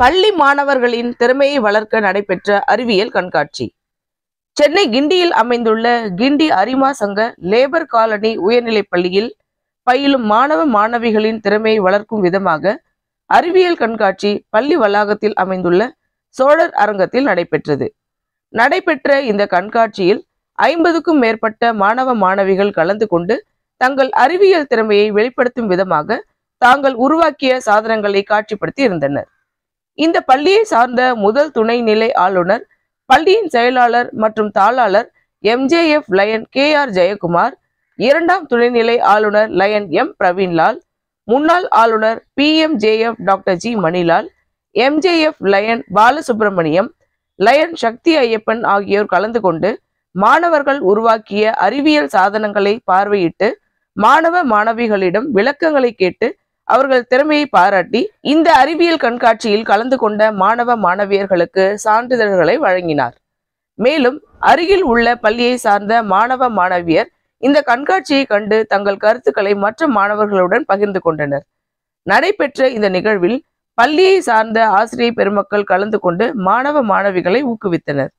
பள்ளி மாணவர்களின் திறமையை வளர்க்க நடைபெற்ற அறிவியல் கண்காட்சி. சென்னை கிண்டியில் அமைந்துள்ள கிண்டி அரிமா சங்க லேபர் காலனி உயர்நிலைப் பள்ளியில் பயிலும் மாணவ மாணவிகளின் திறமையை வளர்க்கும் விதமாக அறிவியல் கண்காட்சி பள்ளி வளாகத்தில் அமைந்துள்ள சோழர் அரங்கத்தில் நடைபெற்றது. நடைபெற்ற இந்த கண்காட்சியில் ஐம்பதுக்கும் மேற்பட்ட மாணவ மாணவிகள் கலந்து கொண்டு தங்கள் அறிவியல் திறமையை வெளிப்படுத்தும் விதமாக தாங்கள் உருவாக்கிய சாதனங்களை காட்சிப்படுத்தி இருந்தனர். இந்த பள்ளியை சார்ந்த முதல் துணைநிலை ஆளுநர் பள்ளியின் செயலாளர் மற்றும் தாளாளர் MJF lion K R Jayakumar இரண்டாம் துணைநிலை ஆளுநர் லயன் எம் பிரவீன்லால் முன்னாள் ஆளுநர் P M JF doctor G Manilal MJF lion Balasubramaniam lion Sakthi Ayyappan ஆகியோர் கலந்து கொண்டு மாணவர்கள் உருவாக்கிய அறிவியல் சாதனங்களை பார்வையிட்டு மாணவ மாணவிகளிடம் விளக்கங்களை கேட்டு அவர்கள் திறமையை பாராட்டி இந்த அறிவியல் கண்காட்சியில் கலந்து கொண்ட மாணவ மாணவியர்களுக்கு சான்றிதழ்களை வழங்கினார். மேலும் அருகில் உள்ள பள்ளியை சார்ந்த மாணவ மாணவியர் இந்த கண்காட்சியை கண்டு தங்கள் கருத்துக்களை மற்ற மாணவர்களுடன் பகிர்ந்து கொண்டனர். நடைபெற்ற இந்த நிகழ்வில் பள்ளியை சார்ந்த ஆசிரியர் பெருமக்கள் கலந்து கொண்டு மாணவ மாணவிகளை ஊக்குவித்தனர்.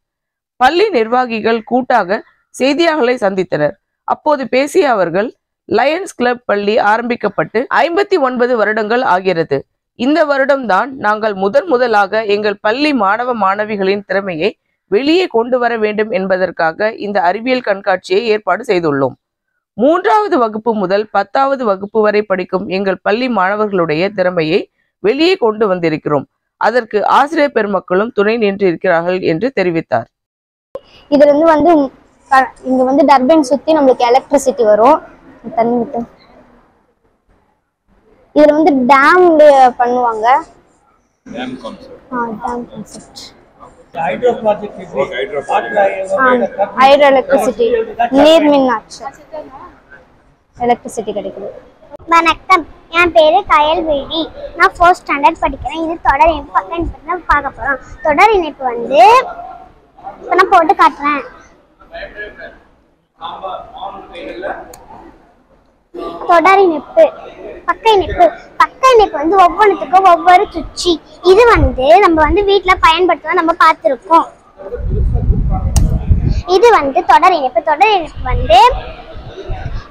பள்ளி நிர்வாகிகள் கூட்டாக செய்தியாளர்களை சந்தித்தனர். அப்போது பேசிய அவர்கள் லயன்ஸ் கிளப் பள்ளி ஆரம்பிக்கப்பட்டு ஐம்பத்தி ஒன்பது வருடங்கள் ஆகிறது. இந்த வருடம்தான் நாங்கள் முதன் முதலாக எங்கள் பள்ளி மாணவ மாணவிகளின் திறமையை வெளியே கொண்டு வர வேண்டும் என்பதற்காக இந்த அறிவியல் கண்காட்சியை ஏற்பாடு செய்துள்ளோம். மூன்றாவது வகுப்பு முதல் பத்தாவது வகுப்பு வரை படிக்கும் எங்கள் பள்ளி மாணவர்களுடைய திறமையை வெளியே கொண்டு வந்திருக்கிறோம். அதற்கு ஆசிரியர் பெருமக்களும் துணை நின்றிருக்கிறார்கள் என்று தெரிவித்தார். இதுல இருந்து வந்து இங்க வந்து டர்பைன் சுத்தி நம்மளுக்கு எலக்ட்ரிசிட்டி வரும். தண்ணி விட்டு. இதுல வந்து டேம் பண்ணுவாங்க. Dam concept dam concept hydro project இது ஹைட்ரோ எலக்ட்ரிசிட்டி நீர் மின் எலக்ட்ரிசிட்டி கிடைக்குது. வணக்கம். என் பேரு கயல்விழி நான் ஃபோர்த் ஸ்டாண்டர்ட் படிக்கிறேன். இது தொடர் இணைப்பு. பார்க்க போறோம். தொடர் இணைப்பு வந்து இப்போ நான் போட்டு காட்டுறேன். தொடர் இணைப்பு பக்க இணைப்பு பக்க இணைப்பு வந்து ஒவ்வொன்றுத்துக்கும் ஒவ்வொரு சுச்சி. இது வந்து நம்ம வந்து வீட்டில் பயன்படுத்துவோம் நம்ம பார்த்துருக்கோம். இது வந்து தொடர் இணைப்பு தொடர் இணைப்பு வந்து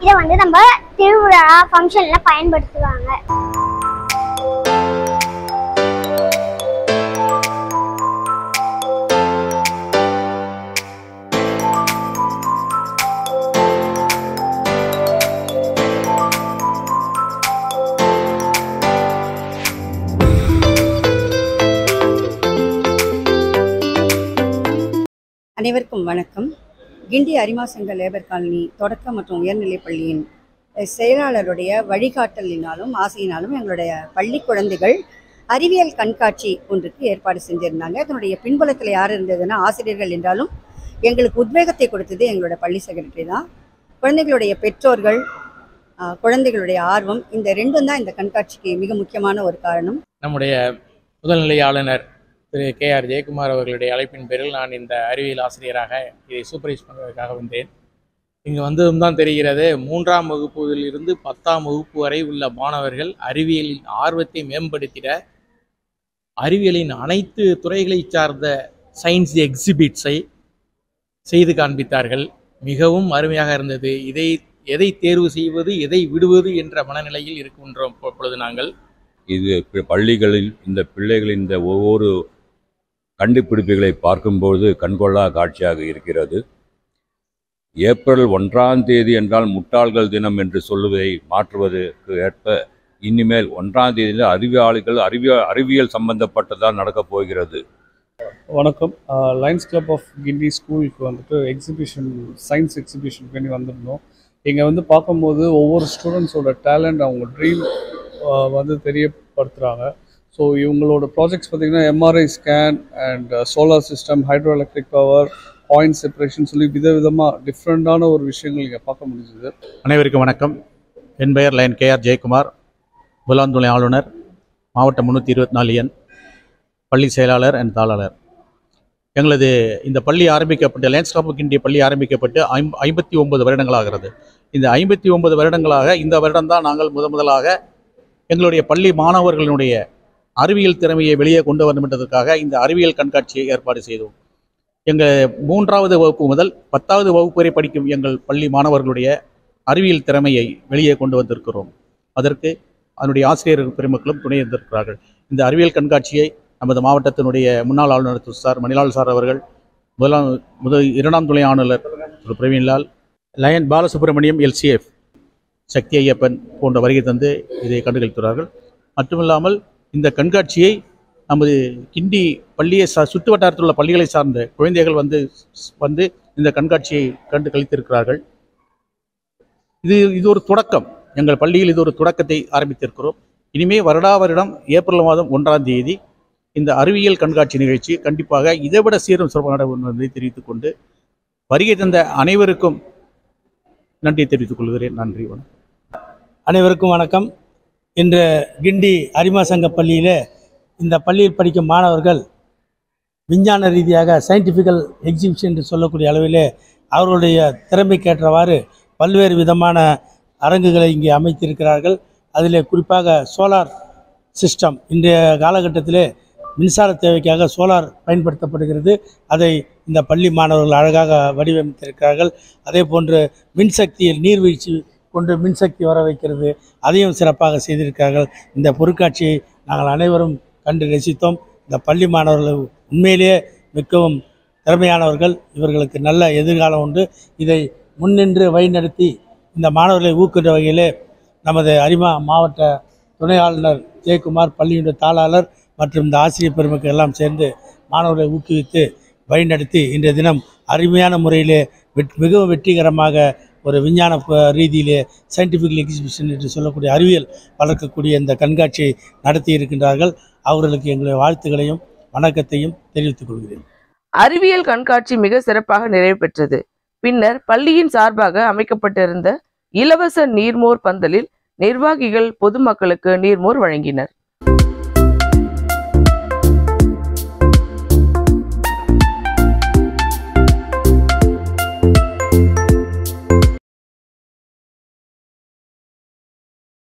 இதை வந்து நம்ம திருவிழா ஃபங்க்ஷன்லாம் பயன்படுத்துவாங்க. அனைவருக்கும் வணக்கம். கிண்டி அரிமா சங்க லேபர் காலனி தொடக்க மற்றும் உயர்நிலைப் பள்ளியின் செயலாளருடைய வழிகாட்டலினாலும் ஆசையினாலும் எங்களுடைய பள்ளி குழந்தைகள் அறிவியல் கண்காட்சி ஒன்றுக்கு ஏற்பாடு செஞ்சுருந்தாங்க. அதனுடைய பின்புலத்தில் யார் இருந்ததுன்னா ஆசிரியர்கள் என்றாலும் எங்களுக்கு உத்வேகத்தை கொடுத்தது எங்களோட பள்ளி செக்ரட்டரி தான். குழந்தைகளுடைய பெற்றோர்கள் குழந்தைகளுடைய ஆர்வம் இந்த ரெண்டும் தான் இந்த கண்காட்சிக்கு மிக முக்கியமான ஒரு காரணம். நம்முடைய முதல்நிலை ஆளுநர் திரு கே ஆர் ஜெயக்குமார் அவர்களுடைய அழைப்பின் பேரில் நான் இந்த அறிவியல் ஆசிரியராக இதை சூப்பர்வைஸ் பண்ணுவதற்காக வந்தேன். இங்கு வந்ததும் தான் தெரிகிறது மூன்றாம் வகுப்பில் இருந்து பத்தாம் வகுப்பு வரை உள்ள மாணவர்கள் அறிவியலின் ஆர்வத்தை மேம்படுத்திட அறிவியலின் அனைத்து துறைகளைச் சார்ந்த சயின்ஸ் எக்ஸிபிட்ஸை செய்து காண்பித்தார்கள். மிகவும் அருமையாக இருந்தது. இதை எதை தேர்வு செய்வது எதை விடுவது என்ற மனநிலையில் இருக்கின்றோம் இப்பொழுது நாங்கள். இது பள்ளிகளில் இந்த பிள்ளைகளின் இந்த ஒவ்வொரு கண்டுபிடிப்புகளை பார்க்கும்போது கண்கொள்ளா காட்சியாக இருக்கிறது. ஏப்ரல் ஒன்றாம் தேதி என்றால் முட்டாள்கள் தினம் என்று சொல்லுவதை மாற்றுவதற்கு ஏற்ப இனிமேல் ஒன்றாம் தேதியில் அறிவியலாளிகள் அறிவியல் அறிவியல் சம்பந்தப்பட்டதாக நடக்கப் போகிறது. வணக்கம். லைன்ஸ் கிளப் ஆஃப் கிண்டி ஸ்கூலுக்கு வந்துட்டு எக்ஸிபிஷன் சயின்ஸ் எக்ஸிபிஷன் பண்ணி வந்திருந்தோம். இங்கே வந்து பார்க்கும்போது ஒவ்வொரு ஸ்டூடெண்ட்ஸோட டேலண்ட் அவங்க ட்ரீம் வந்து தெரியப்படுத்துகிறாங்க ஸோ இவங்களோட ப்ராஜெக்ட்ஸ் பார்த்தீங்கன்னா MRI scan and solar system hydro electric power point separation சொல்லி விதவிதமாக டிஃப்ரெண்ட்டான ஒரு விஷயங்கள் இங்கே பார்க்க முடிஞ்சுது. அனைவருக்கும் வணக்கம். என் பெயர் லைன் கே ஆர் ஜெயக்குமார். முதலாம் துணை ஆளுநர் மாவட்டம் முந்நூற்றி இருபத்தி நாலு எண் பள்ளி செயலாளர் அண்ட் தாளாளர். எங்களது இந்த பள்ளி ஆரம்பிக்கப்பட்டு லைன்ஸ் ஆஃப் இந்திய பள்ளி ஆரம்பிக்கப்பட்டு ஐம் ஐம்பத்தி ஒன்பது வருடங்களாகிறது இந்த ஐம்பத்தி ஒன்பது வருடங்களாக இந்த வருடம்தான் நாங்கள் முத முதலாக எங்களுடைய பள்ளி மாணவர்களுடைய அறிவியல் திறமையை வெளியே கொண்டு வரணும் என்றதற்காக இந்த அறிவியல் கண்காட்சியை ஏற்பாடு செய்தோம். எங்கள் மூன்றாவது வகுப்பு முதல் பத்தாவது வகுப்பு வரை படிக்கும் எங்கள் பள்ளி மாணவர்களுடைய அறிவியல் திறமையை வெளியே கொண்டு வந்திருக்கிறோம். அதற்கு அதனுடைய ஆசிரியர் பெருமக்களும் துணை இருந்திருக்கிறார்கள். இந்த அறிவியல் கண்காட்சியை நமது மாவட்டத்தினுடைய முன்னாள் ஆளுநர் திரு சார் மணிலால் சார் அவர்கள் முதலாம் முதல் இரண்டாம் துணை ஆளுநர் திரு பிரவீன்லால் லயன் பாலசுப்ரமணியம் எல்சிஎஃப் சக்தி ஐயப்பன் போன்ற வருகை தந்து இதை கண்டுகளித்துள்ளார்கள் மட்டுமில்லாமல் இந்த கண்காட்சியை நமது கிண்டி பள்ளியை சா சுற்று வட்டாரத்தில் உள்ள பள்ளிகளை சார்ந்த குழந்தைகள் வந்து வந்து இந்த கண்காட்சியை கண்டு கழித்திருக்கிறார்கள் இது இது ஒரு தொடக்கம். எங்கள் பள்ளியில் இது ஒரு தொடக்கத்தை ஆரம்பித்திருக்கிறோம். இனிமே வருடா வருடம் ஏப்ரல் மாதம் ஒன்றாம் தேதி இந்த அறிவியல் கண்காட்சி நிகழ்ச்சி கண்டிப்பாக இதைவிட சீரும் சிறப்பான என்பதை தெரிவித்துக் கொண்டு வருகை தந்த அனைவருக்கும் நன்றி தெரிவித்துக் கொள்கிறேன். நன்றி வணக்கம். அனைவருக்கும் வணக்கம். இன்று கிண்டி அரிமா சங்க பள்ளியில் இந்த பள்ளியில் படிக்கும் மாணவர்கள் விஞ்ஞான ரீதியாக சயின்டிஃபிக்கல் எக்ஸிபிஷன் என்று சொல்லக்கூடிய அளவிலே அவர்களுடைய திறமைக்கேற்றவாறு பல்வேறு விதமான அரங்குகளை இங்கே அமைத்திருக்கிறார்கள். அதில் குறிப்பாக சோலார் சிஸ்டம் இன்றைய காலகட்டத்திலே மின்சார தேவைக்காக சோலார் பயன்படுத்தப்படுகிறது. அதை இந்த பள்ளி மாணவர்கள் அழகாக வடிவமைத்திருக்கிறார்கள். அதே போன்று மின்சக்தியில் நீர்வீழ்ச்சி கொண்டு மின்சக்தி வர வைக்கிறது. அதையும் சிறப்பாக செய்திருக்கிறார்கள். இந்த பொருட்காட்சியை நாங்கள் அனைவரும் கண்டு ரசித்தோம். இந்த பள்ளி மாணவர்கள் உண்மையிலேயே மிகவும் திறமையானவர்கள். இவர்களுக்கு நல்ல எதிர்காலம் உண்டு. இதை முன்னின்று வழிநடத்தி இந்த மாணவர்களை ஊக்குகின்ற வகையிலே நமது அரிமா மாவட்ட துணை ஆளுநர் ஜெயக்குமார் பள்ளியுடைய தாளாளர் மற்றும் இந்த ஆசிரியர் பெருமக்கள் எல்லாம் சேர்ந்து மாணவர்களை ஊக்குவித்து வழிநடத்தி இன்றைய தினம் அருமையான முறையிலே மிகவும் வெற்றிகரமாக ஒரு விஞ்ஞான ரீதியிலே சயின்டிஃபிக் எக்ஸிபிஷன் என்று சொல்லக்கூடிய அறிவியல் வளர்க்கக்கூடிய இந்த கண்காட்சியை நடத்தி இருக்கின்றார்கள். அவர்களுக்கு எங்களுடைய வாழ்த்துக்களையும் வணக்கத்தையும் தெரிவித்துக் கொள்கிறேன். அறிவியல் கண்காட்சி மிக சிறப்பாக நிறைவு பெற்றது. பின்னர் பள்ளியின் சார்பாக அமைக்கப்பட்டிருந்த இலவச நீர்மோர் பந்தலில் நிர்வாகிகள் பொதுமக்களுக்கு நீர்மோர் வழங்கினர்.